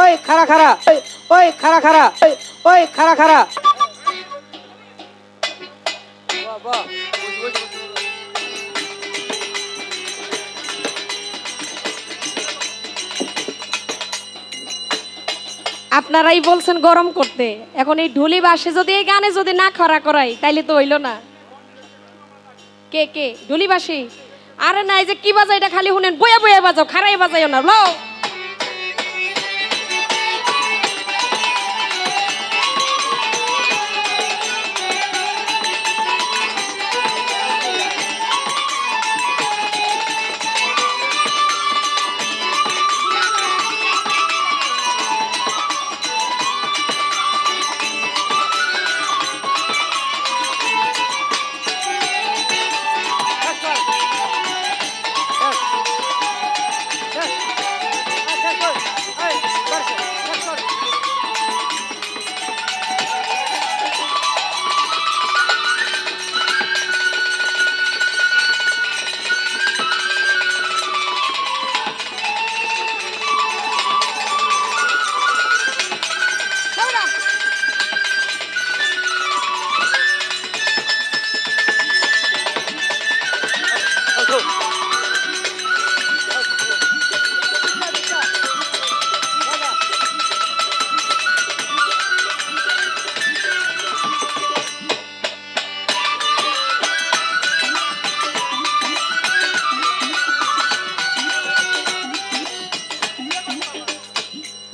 ওই খারা খারা ওই খারা খারা ওই খারা খারা। আপনারাই বলছেন গরম করতে। এখন এই ঢুলি বাসে যদি এই গানে যদি না খরা করাই, তাইলে তো হইল না। কে কে? ঢুলি বাসি? আরে না এই যে কি বাজাই এটা খালি শুনেন বয়া বয়া বাজাও খারাই বাজাইও না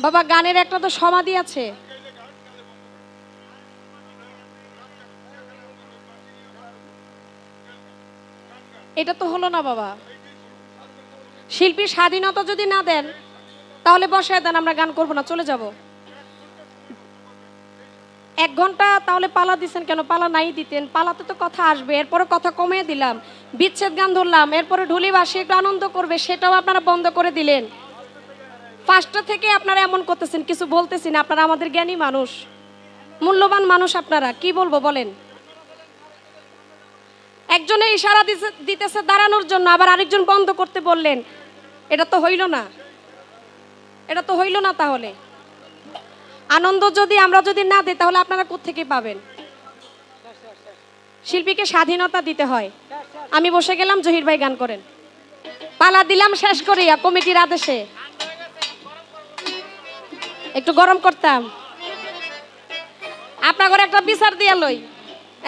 বাবা, গানের একটা তো সমাধি আছে। এটা তো হলো না বাবা। শিল্পীর স্বাধীনতা যদি না দেন, তাহলে বসায় দেন, আমরা গান করব না, চলে যাব। এক ঘণ্টা তাহলে পালা দিছেন কেন? পালা নাই দিতেন, পালাতে তো কথা আসবে, এরপরে কথা কমিয়ে দিলাম। বিচ্ছেদ গান ধরলাম, এরপরে ঢুলি বাসি একটু আনন্দ করবে, সেটাও আপনারা বন্ধ করে দিলেন। ফার্স্টটা থেকে আপনারা এমন করতেছেন, কিছু বলতেছেন আপনারা আমাদের জ্ঞানী মানুষ। মূল্যবান মানুষ আপনারা, কি বলব বলেন? একজনে ইশারা দিতেছে দাঁড়ানোর জন্য, আবার আরেকজন বন্ধ করতে বললেন, এটা তো হইল না। এটা তো হইল না তাহলে। আনন্দ যদি আমরা যদি না দিই, তাহলে আপনারা কোথেকে পাবেন? শিল্পীকে স্বাধীনতা দিতে হয়। আমি বসে গেলাম, জহির ভাই গান করেন। পালা দিলাম, শেষ করিয়া, কমিটির আদেশে। একটু গরম করতাম। আপনার ঘরে একটা বিচার দিয়া লই।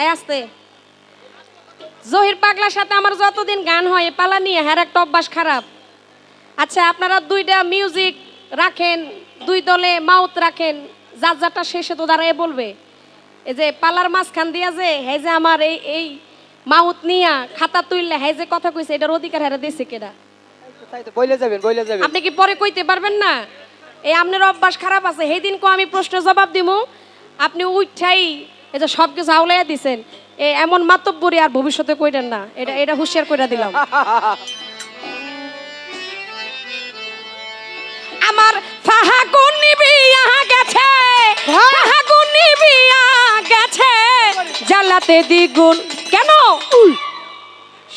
এই আসতে। জহির পাগলার সাথে আমার যতদিন গান হয় পালা নিয়ে হ্যার একটা অভ্যাস খারাপ। আচ্ছা আপনারা দুইটা মিউজিক রাখেন দুই দলে মাউথ রাখেন যার যারটা শেষে তো দাঁড়ায় বলবে। এই যে পালার মাঝখান দিয়া যে হে যে আমার এই এই মাউথ নিয়া খাতা তুললে হে যে কথা কইছে এটার অধিকার হেরা দিছে কেডা? আপনি কি পরে কইতে পারবেন না? এই আপনার অভ্যাস খারাপ আছে সেই দিন আমি প্রশ্ন জবাব দিমু। আপনি উঠাই এই যে সব কিছু আউলাইয়া দিছেন এমন মাতব্বরি আর ভবিষ্যতে কইরেন না এটা এটা হুঁশিয়ার কইরা দিলাম। আমার ফাহাগুনি বিয়া গেছে ফাহাগুনি বিয়া গেছে জ্বালাতে দ্বিগুণ কেন?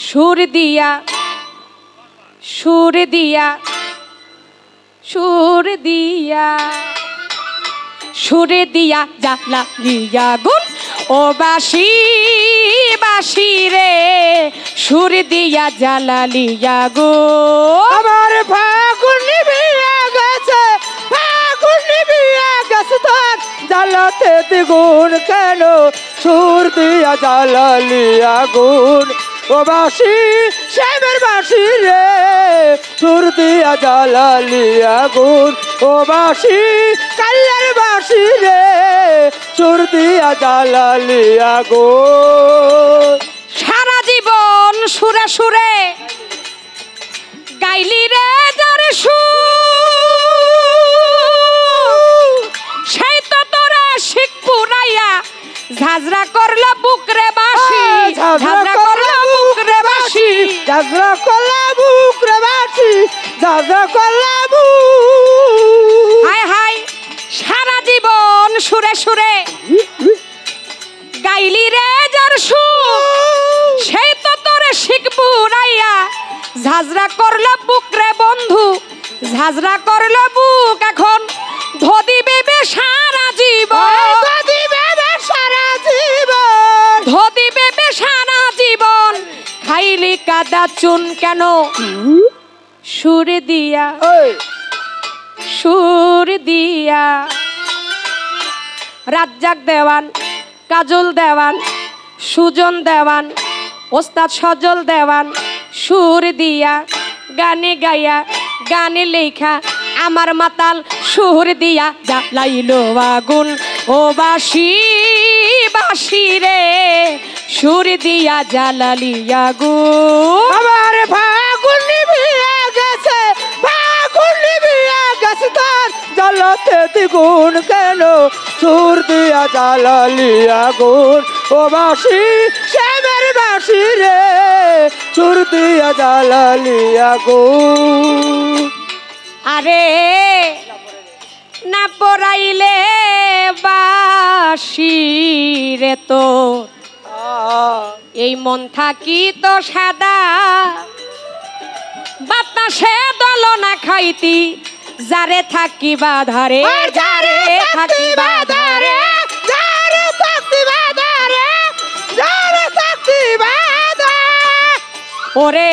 সুর দিয়া সুর দিয়া সুর দিয়া, সুরে দিয়া জ্বালা লিয়া গুণ। ও বাসি বাসি রে, সুর দিয়া জ্বালা লিয়া গুণ। আমার ফাগুন বিয়া গেছে, ফাগুন বিয়া গেছে তোর। জ্বালাতে দ্বিগুণ কেন? সুর দিয়া জ্বালালি আগুন ও বাসি শ্যামের বাসি রে সুর দিয়া জ্বালালি আগুন ও বাসি কাল্লার বাসি রে সুর দিয়া জ্বালালি আগুন সারা জীবন সুরে সুরে গাইলি রে যার সুর সেই তো তোরা শিখ পুরাইয়া ঝাঁঝরা করল বুক রে বাসি। ঝাঁঝরা করল বুক রে বাসি জাজরা কলা বুক রে বাসি জাজরা কলা বুক। হায় হায় সারা জীবন সুরে সুরে গাইলি রে যার সুখ সেই তো তোরে শিখবু রাইয়া। ঝাজরা করল বুক রে বন্ধু ঝাজরা করল বুক। এখন ধদি বেবে সারা জীবন। ধদি বেবে সারা জীবন। ধদি বেবে সারা জীবন। খাইলি কাদা চুন কেন? সুর দিয়া। সুর দিয়া। রাজ্জাক দেওয়ান কাজল দেওয়ান সুজন দেওয়ান ওস্তাদ সজল দেওয়ান সুর দিয়া। গানে গাইয়া গানে লেখা আমার মাতাল সুর দিয়া জ্বালাইলো আগুন। ও বাসি বাসি রে। সুর দিয়া জ্বালালি আগুন আমার ফাগুন নিভিয়া গেছে ফাগুন নিভিয়া গেছে তার জ্বালাতে দ্বিগুণ কেন? সুর দিয়া জ্বালালি আগুন ও বাসি শ্যামের বাসি রে। সুর দিয়া জ্বালালি আগুন আরে না পড়াইলে বাসি রে তো এই মন থাকি তো সাদা। বাতাসে দলনা খাইতি যারে থাকি বাধারে যারে থাকি বাধারে যারে থাকতি বাদারে যারে বাদা ওরে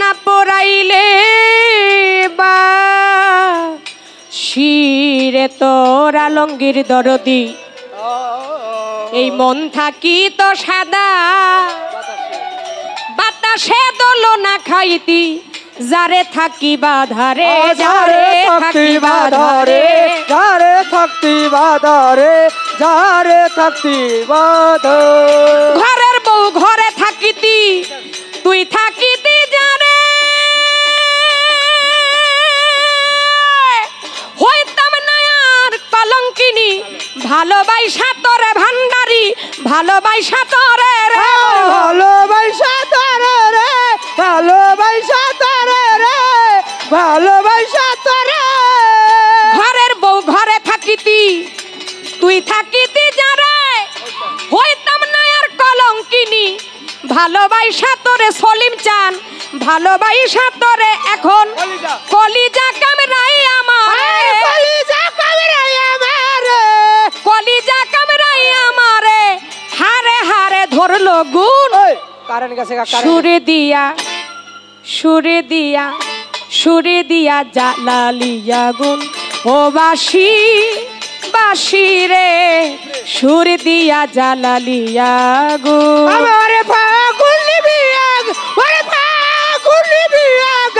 না পড়াইলে বা শিরে তোর আলঙ্গির দরদি। এই মন থাকি তো সাদা। বাতাসে দোলনা খাইতি যারে থাকি বাধারে যারে থাকি বাধারে যারে থাকি বাধারে যারে থাকি বাধা ঘরের ভালোবাসা তোরে সলিম চান ভালোবাসা তোরে এখন কলিজা। কামরাই আমার। কলিজা কামড়াই আমারে। কলিজা কামরাই আমারে। হারে হারে ধরলো গুণ। কারেন্ট সুরে দিয়া সুরে দিয়া সুরে দিয়া জ্বালালিয়া গুণ। ও বাসি বাসি রে সুর দিয়া জ্বালালিয়া গুণ। আমারে ফাগুন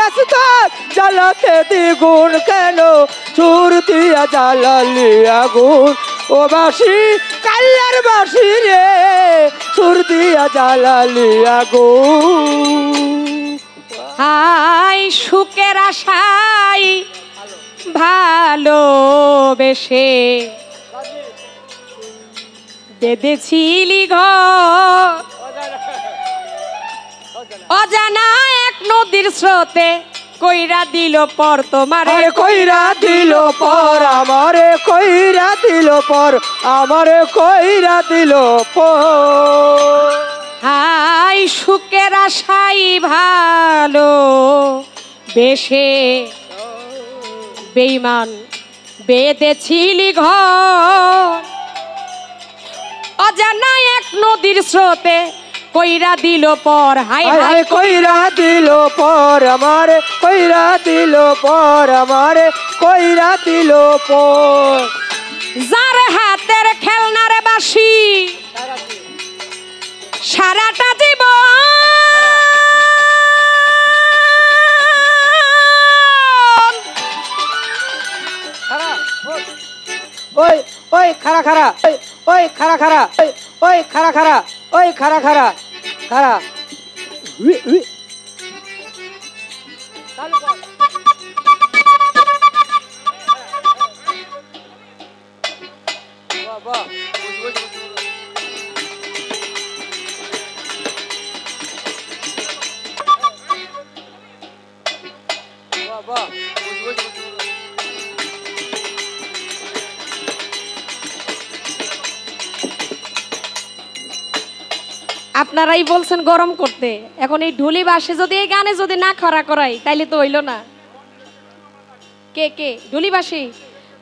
গাছ তার জ্বালাতে দ্বিগুণ কেন? চুর দিয়া জ্বালালি আগুন। ও বাসি কাল্লার বাসি রে, চুর দিয়া জ্বালালি আগুন। হাই সুখের আশাই ভালোবেসে বেঁধেছিলি ঘর অজানা এক নদীর স্রোতে কইরা দিল পর তোমারে। কইরা দিল পর আমারে কইরা দিল পর আমারে কইরা দিল পর। হাই সুখের আশাই ভালো বেশে বেইমান বেঁধেছিলি ঘর। অজানা এক নদীর স্রোতে কইরা দিল পর হাই হাই কইরা দিল পর আমারে কইরা দিল পর আমারে কইরা দিল পর। যার হাতের খেলনারে বাসি সারাটা জীবন। ওই। ওই খারা খারা ওই ওই খারা খারা ওই ওই খারা খারা ওই খারা খারা から上上誰かわわわわわわ আপনারাই বলছেন গরম করতে। এখন এই ঢুলি বাসে যদি এই গানে যদি না খরা করাই, তাইলে তো হইল না। কে কে? ঢুলি বাসি?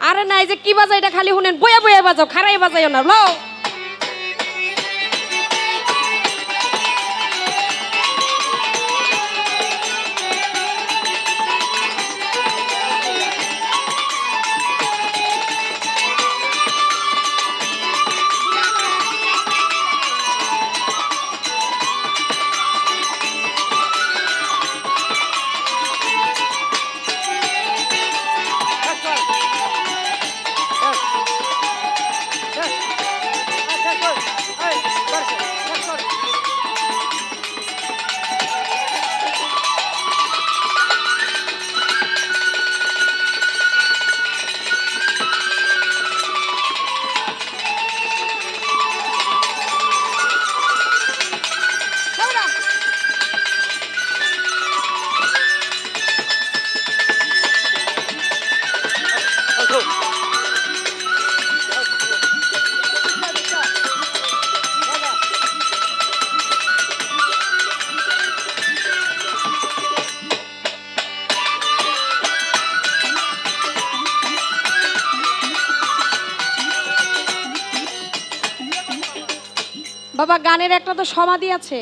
আরে না, এই যে কি বাজাই এটা খালি শুনেন বয়া বয়া বাজাও, খারাই বাজাইও না লো বাবা, গানের একটা তো সমাধি আছে।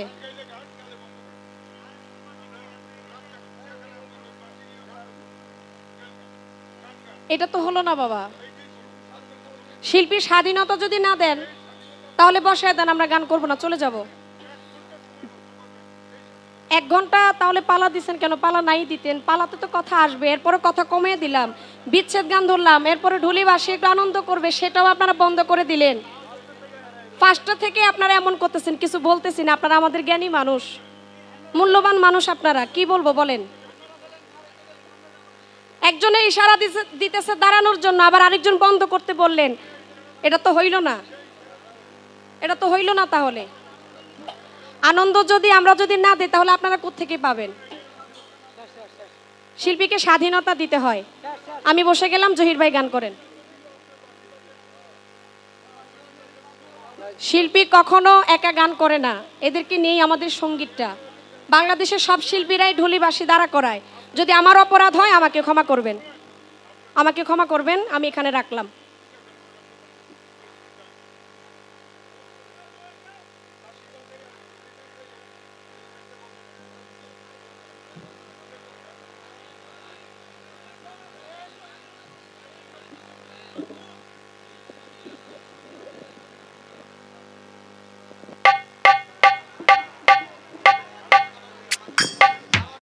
এটা তো হলো না বাবা। শিল্পীর স্বাধীনতা যদি না দেন, তাহলে বসায় দেন, আমরা গান করব না, চলে যাব। এক ঘণ্টা তাহলে পালা দিছেন কেন? পালা নাই দিতেন, পালাতে তো কথা আসবে, এরপরে কথা কমিয়ে দিলাম, বিচ্ছেদ গান ধরলাম, এরপরে ঢুলি বাসি একটু আনন্দ করবে, সেটাও আপনারা বন্ধ করে দিলেন। ফার্স্টটা থেকে আপনারা এমন করতেছেন, কিছু বলতেছেন, আপনারা আমাদের জ্ঞানী মানুষ। মূল্যবান মানুষ আপনারা, কি বলব বলেন? একজনে ইশারা দিতেছে দাঁড়ানোর জন্য, আবার আরেকজন বন্ধ করতে বললেন, এটা তো হইল না। এটা তো হইল না তাহলে। আনন্দ যদি আমরা যদি না দিই, তাহলে আপনারা কোত্থেকে পাবেন? শিল্পীকে স্বাধীনতা দিতে হয়। আমি বসে গেলাম, জহির ভাই গান করেন। শিল্পী কখনো একা গান করে না। এদেরকে নিয়েই আমাদের সঙ্গীতটা। বাংলাদেশের সব শিল্পীরাই ঢুলিবাসী দ্বারা করায়। যদি আমার অপরাধ হয়, আমাকে ক্ষমা করবেন। আমাকে ক্ষমা করবেন, আমি এখানে রাখলাম।